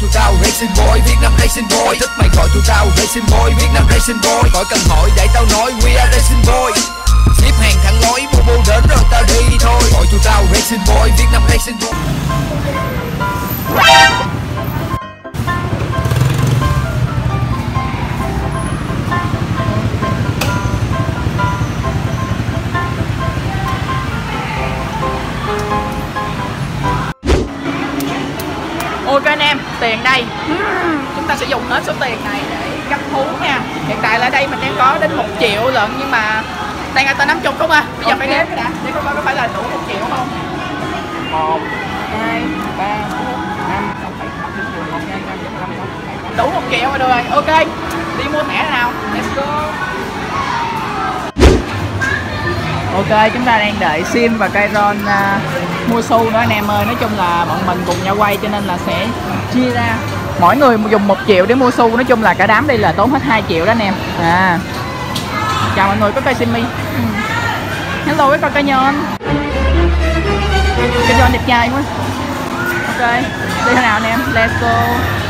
tụi tao Racing Boy, Việt Nam Racing Boy. Thích mày gọi tụi tao Racing Boy, Việt Nam Racing Boy. Khỏi cần hỏi để tao nói We are Racing Boy. Xếp hàng thẳng lối, bu bu đến rồi tao đi thôi. Gọi tụi tao Racing Boy, Việt Nam Racing Boy. Ok anh tiền đây. Chúng ta sẽ dùng hết số tiền này để cấp thú nha. Hiện tại là đây mình đang có đến 1 triệu lận Nhưng mà đang tên 50 không à? Bây giờ phải đếm cái đã. Để coi coi có phải là đủ 1 triệu không? 1, 2, 3, 4, 5, 6, 7, 8, 9, 10, 11, 12, 13, 14, 15, 16, 17, 18 Đủ 1 triệu rồi được rồi, ok Đi mua thẻ nào, let's go. Ok, chúng ta đang đợi Sim và Kairon uh, mua xu nữa anh em ơi Nói chung là bọn mình cùng nhau quay cho nên là sẽ chia ra. Mỗi người dùng 1 triệu để mua xu Nói chung là cả đám đây là tốn hết 2 triệu đó anh em. À. Chào mọi người, có cây simi. Ừ. Hello với con cây nhon Cây nhon đẹp trai quá Ok, đi thế nào anh em, let's go.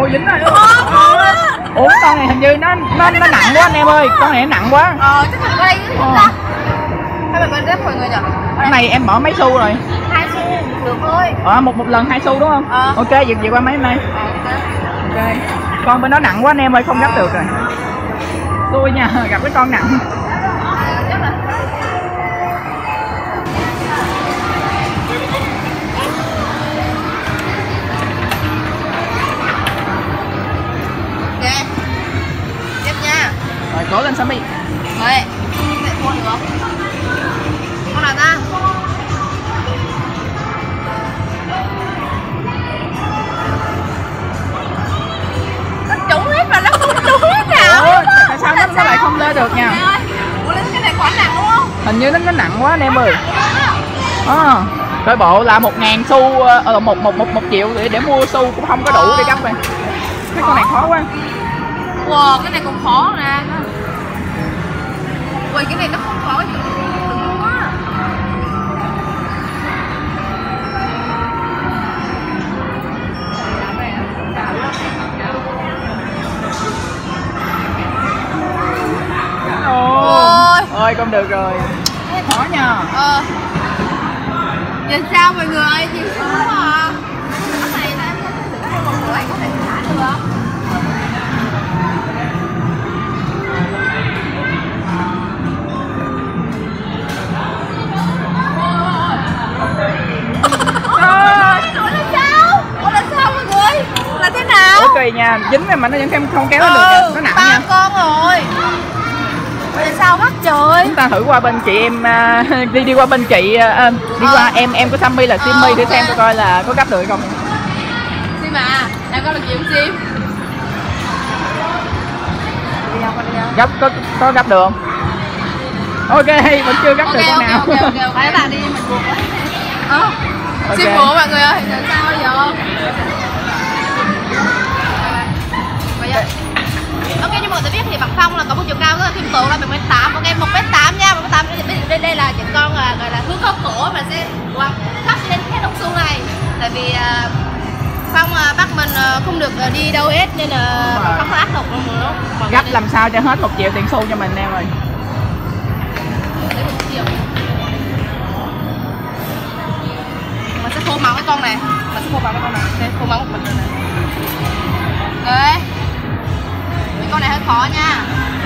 Ôi dính rồi Ủa con này hình như nó nó nó nặng quá anh em ơi. Con này nó nặng quá. Ờ, chắc là đây Ờ. ta Hay mình bên ghép mọi người nhỉ? Cái này em bỏ mấy xu rồi. Hai xu được thôi. Ờ một một lần hai xu đúng không? Ờ. Ok dừng về qua mấy hôm nay Ờ, ok. Ok. Con bên đó nặng quá anh em ơi không gấp được rồi. Xui nha gặp cái con nặng Lên Sammy Đấy. Sẽ thua được không? Con nào ta? Nó trúng hết mà nó không trúng hết nào Ủa tại sao nó, nó lại không lên được nha? Ơi Ủa cái này quá nặng đúng không? Hình như nó nó nặng quá anh em ơi. à, Coi bộ là một ngàn xu ờ, một, một, một, một triệu để, để mua xu cũng không có đủ để gấp rồi Cái con này khó quá. Wow, cái này cũng khó nè Ui, cái này nó không khó Đừng luôn á Ôi. Ôi. Con được rồi. Khó nha Ờ. Nhìn sao mọi người, nhìn sao à. Cái này là em có thể thử bữa anh có thể thả được kỳ nha, dính mà nó vẫn không kéo nó được nha, nó nặng ba nha con rồi sao hết trời? Chúng ta thử qua bên chị em, à, đi đi qua bên chị, à, đi Ờ. qua em em của Sammy là Simmy để ok. xem coi coi là có gấp được không Sim à, đang có được gì không Sim? Gấp, có, có gấp được không? Ok, vẫn chưa gấp Ok được con ok nào ok ok ok Các bạn đi mình buộc quá Ờ Ok. Sim buộc mọi người ơi, sao giờ? Ok như mọi người biết thì Bằng Phong là có một chiều cao rất là khiêm tốn là 1m8 Ok 1m8 nha 1m8 đây, đây là những con à, gọi là hương khớp cổ mà sẽ hoặc thấp lên hết ống xương này. Tại vì à, Phong à, bắt mình à, không được đi đâu hết nên là. Phong không áp đâu nữa Mọi người Gấp làm sao cho hết một triệu tiền xu cho mình em ơi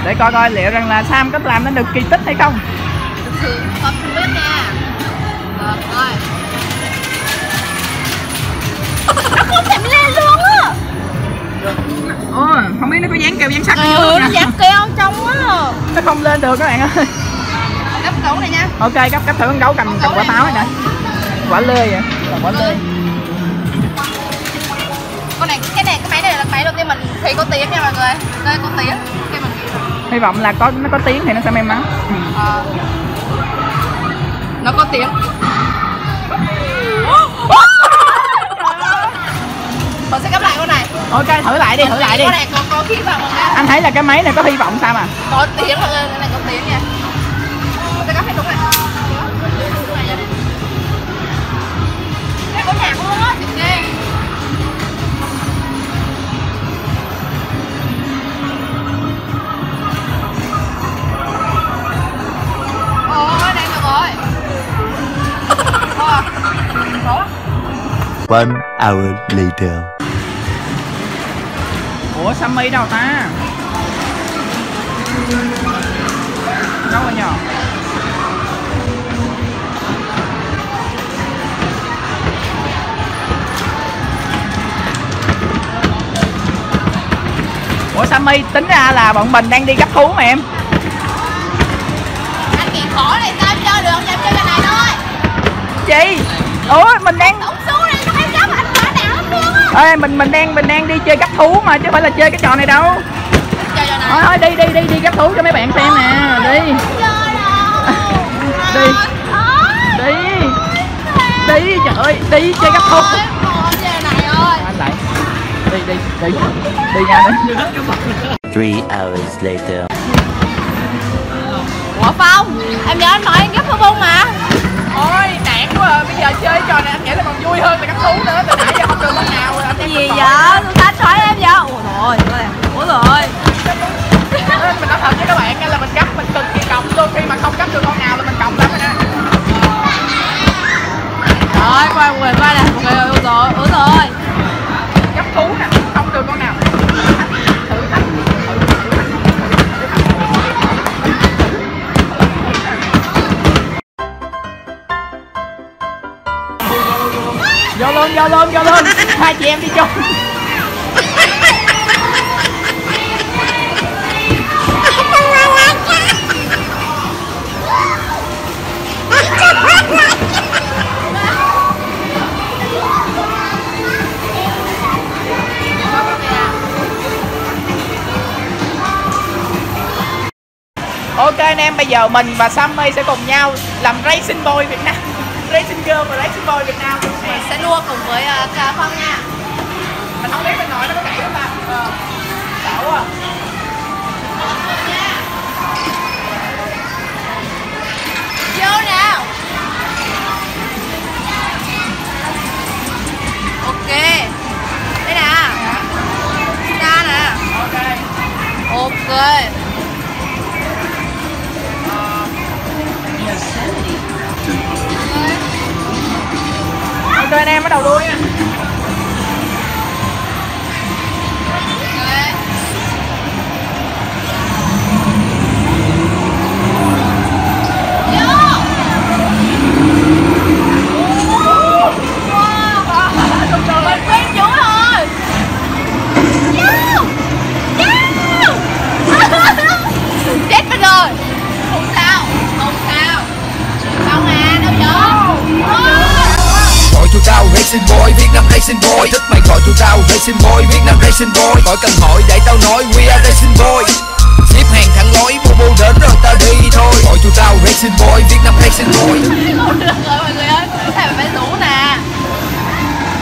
Để coi coi liệu rằng là Sam có làm nên được kỳ tích hay không. Thực sự không biết nha Rồi, rồi Nó không thèm lên luôn á Ồ, không biết nó có dán keo dán sắt Ừ, nó dán keo trong á Nó không lên được các bạn ơi. Gấp cấu này nha. Ok, gấp gấp thử con gấu cầm cầm quả táo này. nè. Quả lê vậy, cầm quả lê Con này, cái này, cái máy này là máy đầu tiên mình thấy có tiếng nha mọi người. Đây, có tiếng. Cái mình Hy vọng là có nó có tiếng thì nó sẽ may mắn. Ừ. Ờ. nó có tiếng. Mình sẽ gấp lại con này. Ok, thử lại đi, thử lại đi. Con này có có khí vào Anh thấy là cái máy này có hy vọng sao mà? Có tiếng cái này có tiếng nha One hour later. Ủa, Sammy đâu ta Đâu rồi nhờ Ủa Sammy tính ra là bọn mình đang đi gấp thú mà em Anh kỳ khổ này sao em chơi được, em chơi cái này thôi. Chị Ủa mình đang Ê, mình mình đang mình đang đi chơi gấp thú mà chứ không phải là chơi cái trò này đâu. Thôi thôi đi đi đi đi gấp thú cho mấy bạn xem nè đi. Đi. Đi. đi trời ơi đi chơi gấp thú. Anh lại. Đi đi đi. Đi nha đi. Three hours later. Ủa Phong, em nhớ anh nói anh gấp không mà. Ôi nản quá à. bây giờ chơi trò này anh nghĩ là còn vui hơn là gấp thú nữa từ nãy giờ không được con nào rồi anh Cái gì vậy? Tôi thách hỏi em vậy? Ủa rồi, ủa rồi. mình nói thật với các bạn là mình gấp mình cực kỳ cộng luôn khi mà không gấp được con nào là mình cộng lắm rồi nè Rồi, qua người qua nè, mọi người cho lên cho lên hai chị em đi chung. Ok anh em, bây giờ mình và Sammy sẽ cùng nhau làm Racing Boy Việt Nam. Racing Girl và Racing Boy Việt Nam Mình sẽ đua cùng với uh, Cà Phong nha. Mình không biết bên nội nó có cậy không ta Sợ quá Vô nào. Ok. Đây nè. Ra nè. Ok Racing Boy Thích mày gọi tụi tao Racing Boy Việt Nam Racing Boy khỏi cần hỏi để tao nói We are Racing Boy xếp hàng thẳng lối bu bu đến rồi tao đi thôi Gọi tụi tao Racing Boy Việt Nam Racing Boy Một lần rồi mọi người ơi Thế phải rủ nè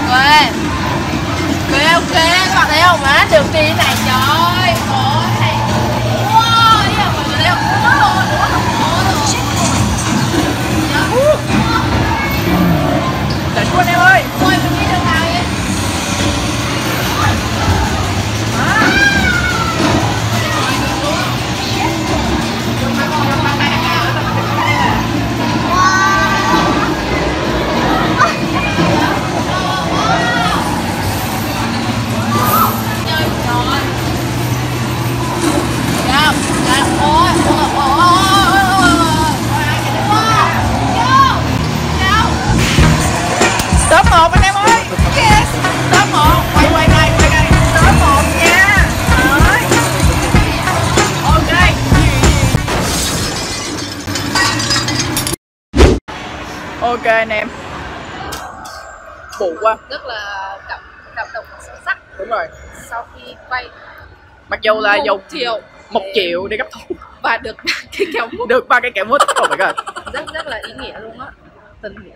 Mọi ok Các bạn thấy không á Được đi này trời ơi anh em. Buồn quá. Rất là cảm cảm động và sâu sắc. Đúng rồi. Sau khi quay Mặc dù là Một dùng triệu. một triệu để gấp thú và được cái kéo mút. Được ba cái kẹo mút. Oh my god. Rất rất là ý nghĩa luôn á. Tình nghĩa.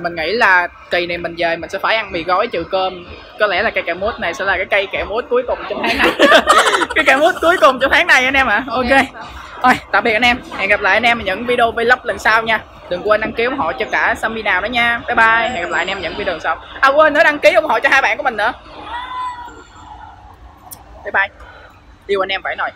Mình nghĩ là kỳ này mình về mình sẽ phải ăn mì gói trừ cơm. Có lẽ là cây kẹo mút này sẽ là cái cây kẹo mút cuối cùng trong tháng này. Cái kẹo mút cuối cùng trong tháng này anh em ạ. À. Ok. Thôi tạm biệt anh em. Hẹn gặp lại anh em ở những video vlog lần sau nha Đừng quên đăng ký ủng hộ cho cả Sammy nào đó nha. Bye bye. Hẹn gặp lại anh em những video sau. À quên nữa, đăng ký ủng hộ cho hai bạn của mình nữa. Bye bye. Yêu anh em phải rồi.